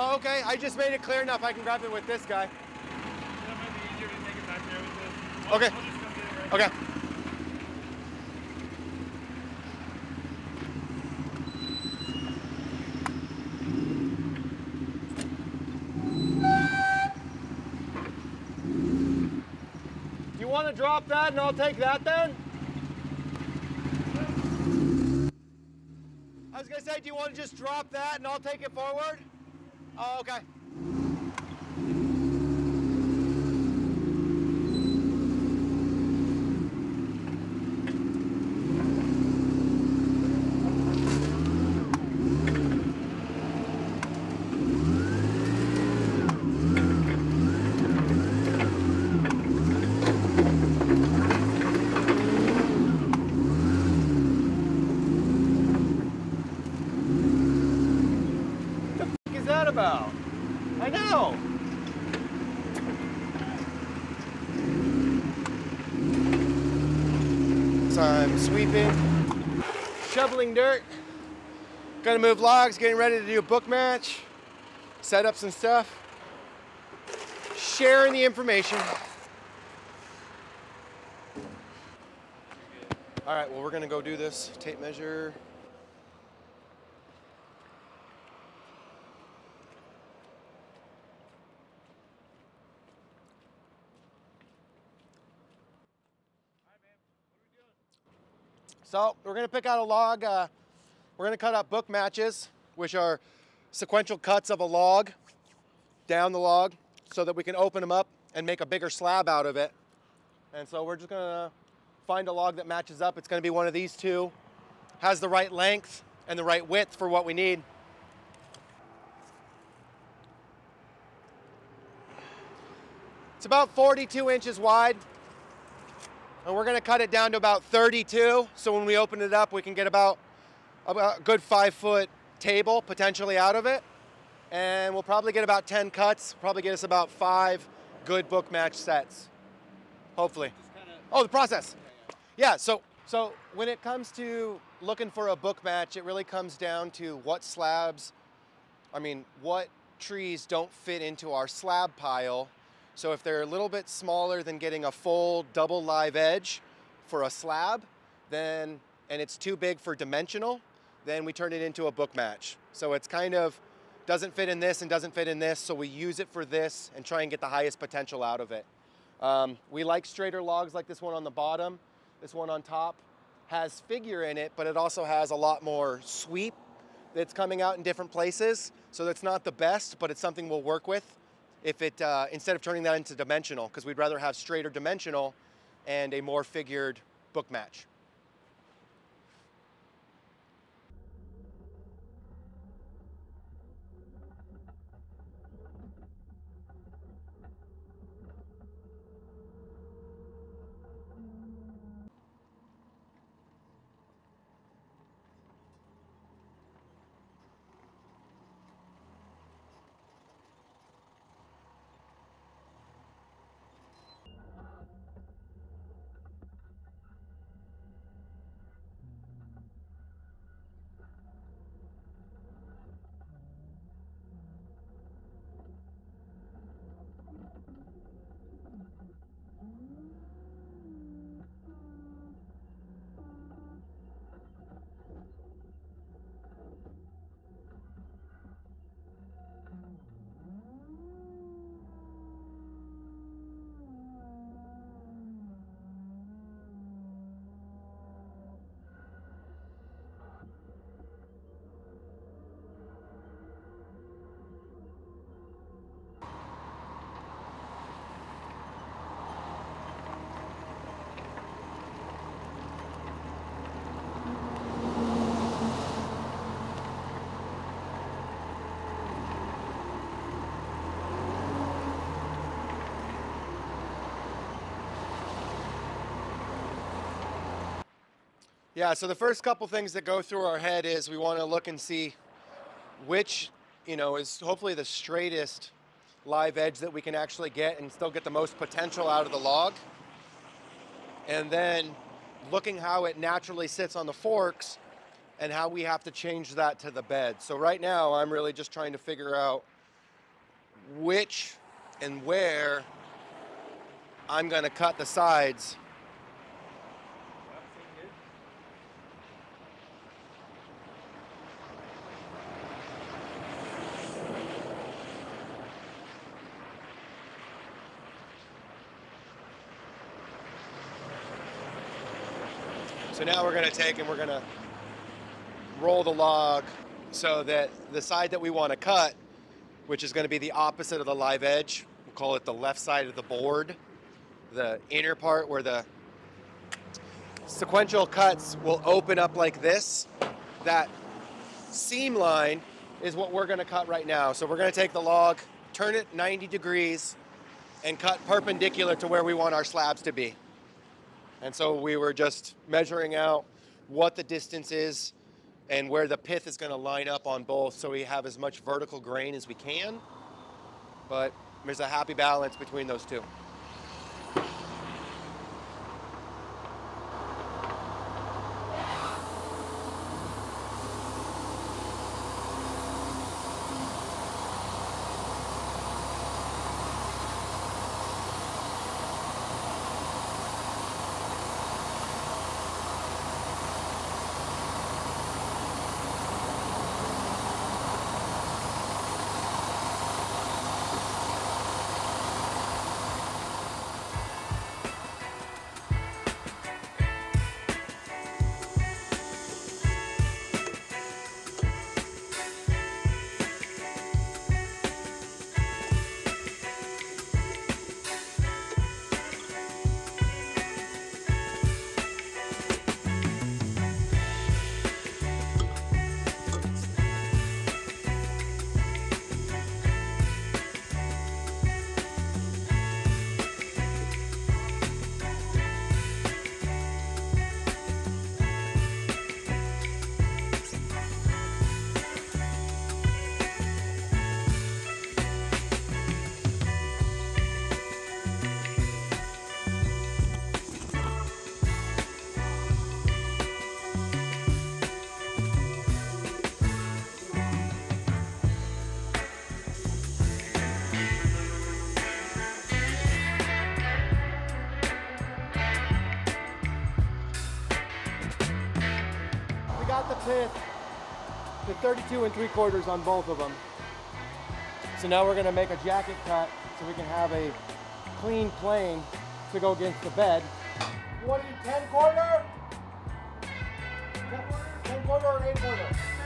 Oh, okay. I just made it clear enough. I can grab it with this guy. I'll, Okay. It right Okay. You want to drop that and I'll take that then? I was going to say, do you want to just drop that and I'll take it forward? Oh, okay. About? I know. I'm sweeping, shoveling dirt, gonna move logs, getting ready to do a book match, set up some stuff, sharing the information. All right, well, we're gonna go do this tape measure. So we're gonna pick out a log. Uh, we're gonna cut out book matches, which are sequential cuts of a log down the log so that we can open them up and make a bigger slab out of it. And so we're just gonna find a log that matches up. It's gonna be one of these two, has the right length and the right width for what we need. It's about 42 inches wide. And we're gonna cut it down to about 32. So when we open it up, we can get about, about a good five foot table potentially out of it. And we'll probably get about 10 cuts, probably get us about five good book match sets. Hopefully. Oh, the process. Yeah, so so when it comes to looking for a book match, it really comes down to what slabs, I mean, what trees don't fit into our slab pile. So if they're a little bit smaller than getting a full double live edge for a slab, then and it's too big for dimensional, then we turn it into a book match. So it's kind of doesn't fit in this and doesn't fit in this, so we use it for this and try and get the highest potential out of it. Um, we like straighter logs like this one on the bottom. This one on top has figure in it, but it also has a lot more sweep that's coming out in different places. So that's not the best, but it's something we'll work with if it uh, instead of turning that into dimensional, because we'd rather have straighter dimensional and a more figured book match. Yeah, so the first couple things that go through our head is we want to look and see which, you know, is hopefully the straightest live edge that we can actually get and still get the most potential out of the log. And then looking how it naturally sits on the forks and how we have to change that to the bed. So right now I'm really just trying to figure out which and where I'm gonna cut the sides. So now we're gonna take and we're gonna roll the log so that the side that we wanna cut, which is gonna be the opposite of the live edge, we'll call it the left side of the board, the inner part where the sequential cuts will open up like this. That seam line is what we're gonna cut right now. So we're gonna take the log, turn it 90 degrees, and cut perpendicular to where we want our slabs to be. And so we were just measuring out what the distance is and where the pith is going to line up on both so we have as much vertical grain as we can. But there's a happy balance between those two. 32 and 3 quarters on both of them. So now we're gonna make a jacket cut so we can have a clean plane to go against the bed. You wanna do 10 quarter? 10 quarter, 10 quarter or 8 quarter?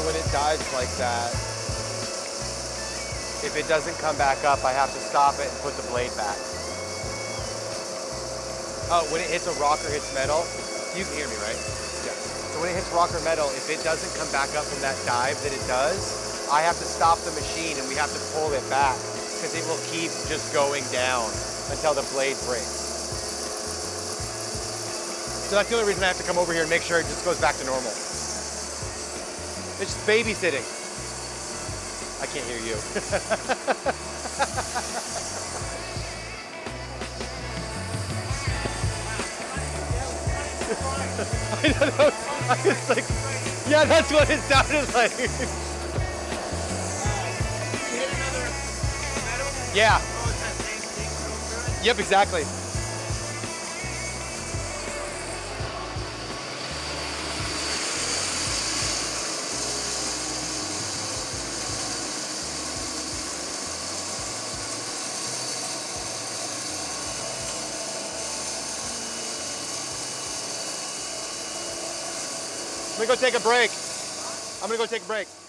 So when it dives like that, if it doesn't come back up, I have to stop it and put the blade back. Oh, when it hits a rock or hits metal, you can hear me, right? Yeah. So when it hits rock or metal, if it doesn't come back up from that dive that it does, I have to stop the machine and we have to pull it back because it will keep just going down until the blade breaks. So that's the only reason I have to come over here and make sure it just goes back to normal. It's just babysitting. I can't hear you. I don't know. I was like, yeah, that's what it sounded like. yeah. Yep, exactly. I'm gonna go take a break. I'm gonna go take a break.